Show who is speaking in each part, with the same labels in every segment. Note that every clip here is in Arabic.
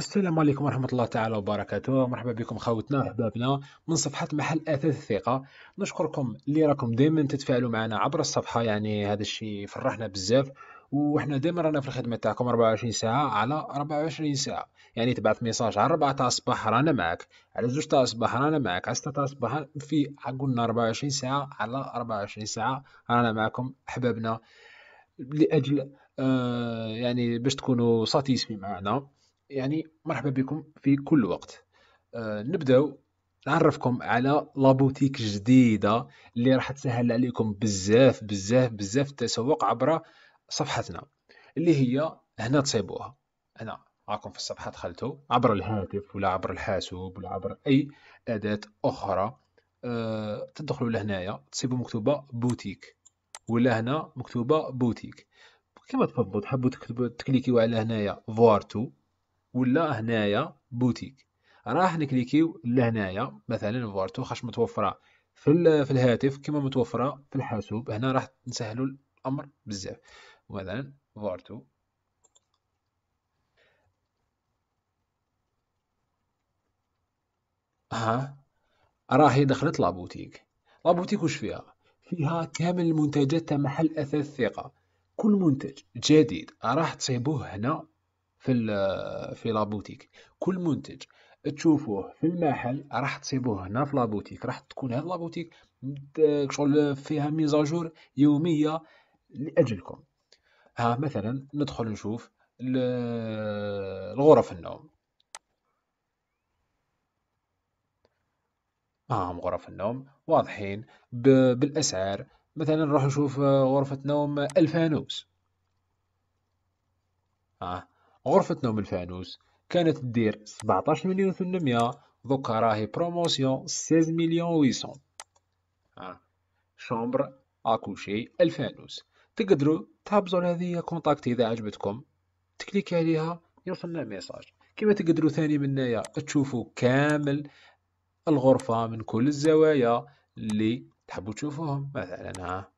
Speaker 1: السلام عليكم ورحمة الله تعالى وبركاته. مرحبا بكم خوتنا وأحبابنا من صفحة محل أثاث الثقة نشكركم اللي راكم دائما تتفاعلوا معنا عبر الصفحة. يعني هذا الشيء فرحنا بزاف وحنا دائما رانا في الخدمة تاعكم 24 ساعة على 24 ساعة. يعني تبعث ميساج على 4 تاع الصباح رانا معك على 2 تاع الصباح رانا معك على 6 تاع الصباح في قلنا 24 ساعة على 24 ساعة رانا معكم أحبابنا. لأجل آه يعني باش تكونوا satisfaits معنا. يعني مرحبا بكم في كل وقت. أه نبداو نعرفكم على la boutique جديدة اللي راح تسهل عليكم بزاف بزاف بزاف التسوق عبر صفحتنا اللي هي هنا تصيبوها. هنا راكم في الصفحة دخلتوا عبر الهاتف ولا عبر الحاسوب ولا عبر أي أداة أخرى. أه تدخلوا لهنايا تصيبوا مكتوبة بوتيك ولا هنا مكتوبة بوتيك. كما تفضلوا تحبوا تكتبوا تكليكيو على هنايا voir tout. ولا هنايا بوتيك. راح نكليكيو لهنايا مثلا voir tout خاش متوفرة في, في الهاتف كما متوفرة في الحاسوب. هنا راح نسهلوا الأمر بزاف. مثلا voir tout ها راهي دخلت la boutique la boutique وش فيها؟ فيها كامل المنتجات تاع محل أثاث ثقه كل منتج جديد راح تصيبوه هنا في في la boutique. كل منتج تشوفوه في المحل راح تصيبوه هنا في la boutique راح تكون هاد la boutique شغل فيها mise à jour يومية لأجلكم. ها مثلا ندخل نشوف الغرف النوم. آه غرف النوم واضحين بالأسعار. مثلا نروح نشوف غرفة نوم ألفانوس. آه غرفة نوم الفانوس كانت تدير سبعطاش مليون ثمنمية دوكا راهي promotion seize مليون huit cents آه. chambre à coucher الفانوس. تقدروا تهبطوا لهذه contact إذا عجبتكم. تكليكي عليها يوصلنا message كما تقدروا ثاني من هنايا تشوفوا كامل الغرفة من كل الزوايا اللي تحبوا تشوفوهم مثلا ها.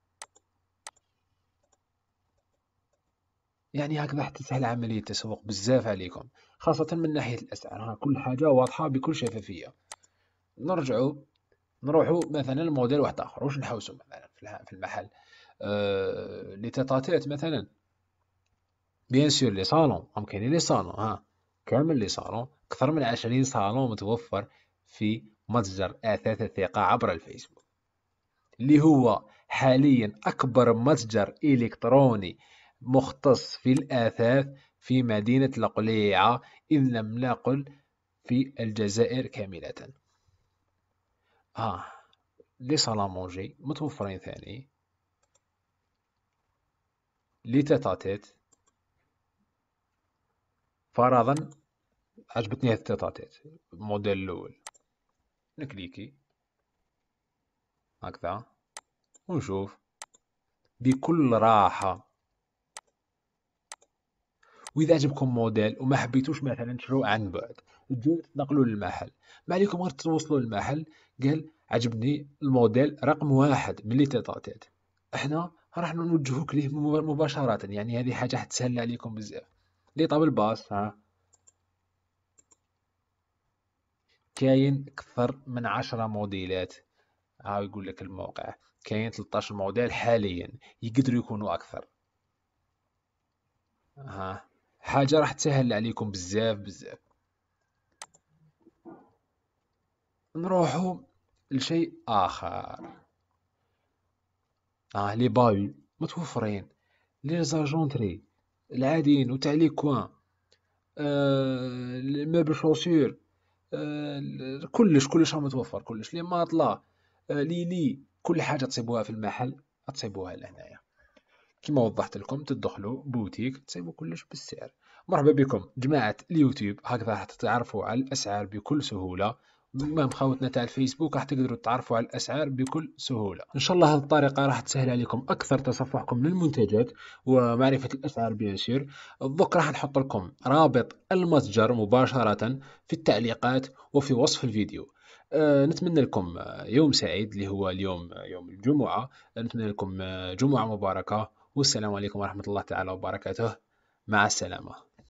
Speaker 1: يعني هكذا حتى تسهل عملية التسوق بزاف عليكم خاصة من ناحية الأسعار. كل حاجة واضحة بكل شفافية. نرجعوا نروحوا مثلا لموديل واحد آخر. واش نحوسوا مثلا في المحل؟ أه... لي تيتاتيت مثلا. بيان سور لي صالون هم كاينين لي صالون ها. كامل لي صالون أكثر من عشرين صالون متوفر في متجر أثاث الثقة عبر الفيسبوك. اللي هو حاليا أكبر متجر إلكتروني مختص في الآثاث في مدينة القليعة إذ لم نقل في الجزائر كاملة. آه لي سالامونجي متوفرين ثاني. les tête-à-tête فرضا عجبتني هاد ال tête-à-tête. الموديل الأول. نكليكي. هكذا. ونشوف. بكل راحة. وإذا عجبكم موديل وما حبيتوش مثلا تشروه عن بعد. تجوا تنقلوا للمحل. ما عليكم غير توصلوا للمحل. قال عجبني الموديل رقم واحد من les tête-à-tête إحنا راح نوجهوك ليه مباشرة. يعني هذه حاجة حتسهل عليكم بزاف. لي طاب الباص ها. كاين أكثر من عشرة موديلات. ها يقول لك الموقع. كاين 13 موديل حاليا. يقدروا يكونوا أكثر. ها. حاجة راح تسهل عليكم بزاف بزاف. نروحو لشيء آخر. آه لي باي متوفرين. لي زاجونتري العاديين وتاع لي كوان. آه المبل شوسير. آه كلش كلش متوفر كلش. لي ماطلا. آه لي لي. كل حاجة تصيبوها في المحل تصيبوها لهنايا. كما وضحت لكم تدخلوا بوتيك تصيبوا كلش بالسعر. مرحبا بكم جماعة اليوتيوب. هكذا راح تتعرفوا على الأسعار بكل سهولة. مع مخاوتنا تاع الفيسبوك راح تقدروا تعرفوا على الأسعار بكل سهولة. إن شاء الله هذه الطريقة راح تسهل عليكم أكثر تصفحكم للمنتجات ومعرفة الأسعار بيان سير دوك راح نحط لكم رابط المتجر مباشرة في التعليقات وفي وصف الفيديو. أه نتمنى لكم يوم سعيد اللي هو اليوم يوم الجمعة. نتمنى لكم جمعة مباركة. والسلام عليكم ورحمة الله تعالى وبركاته. مع السلامة.